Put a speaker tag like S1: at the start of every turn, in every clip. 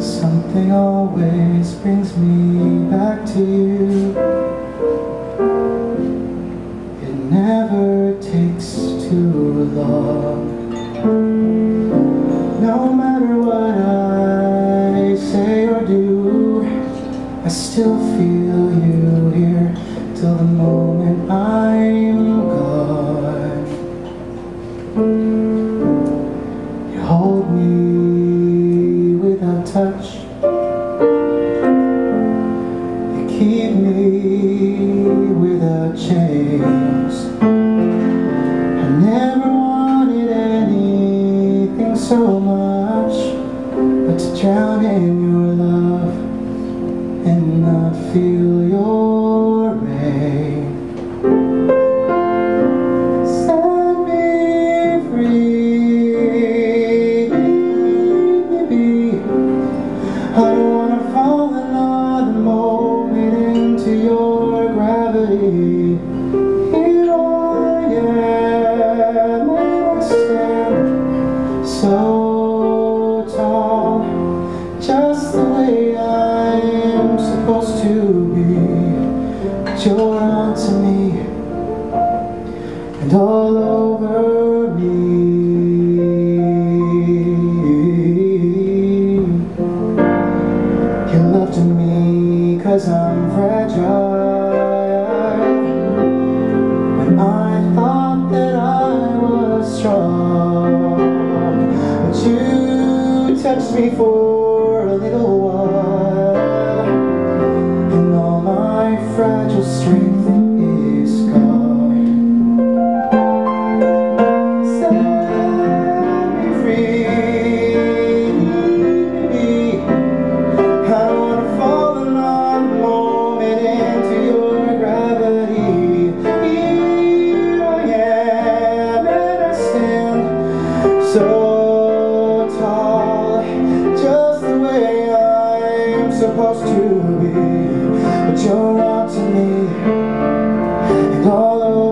S1: Something always brings me back to you. It never takes too long. No matter what I say or do I still feel you here till the moment I'm gone touch. You keep me without chains. I never wanted anything so much But to drown in your love And not feel and all over me. You loved me cause I'm fragile When I thought that I was strong But you touched me for a little while supposed to be. But you're not to me and all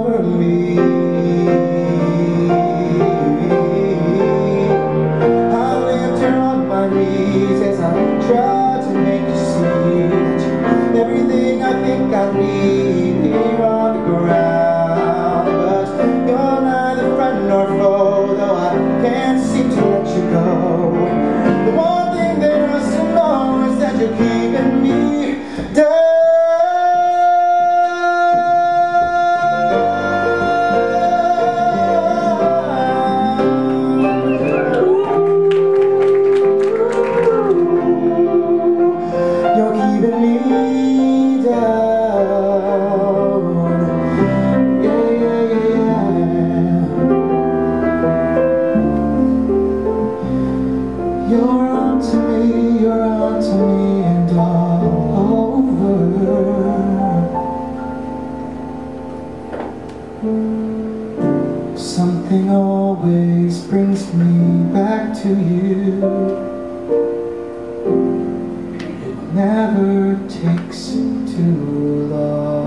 S1: Something always brings me back to you. It never takes too long.